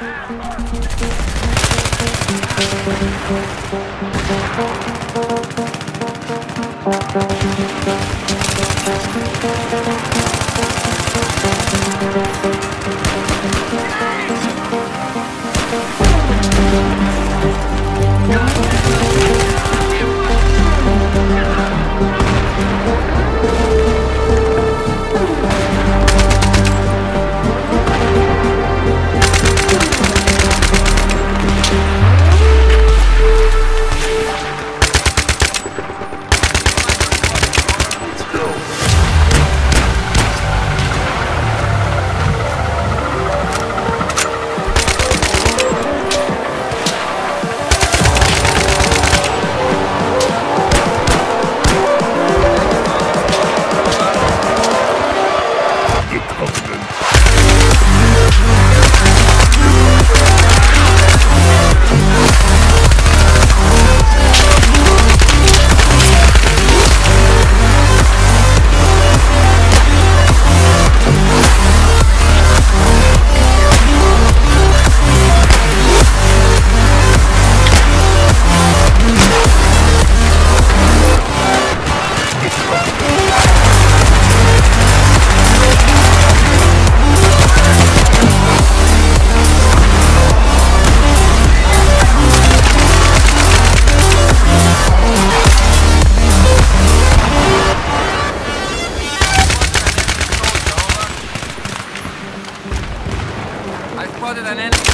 The Covenant. recorded an enemy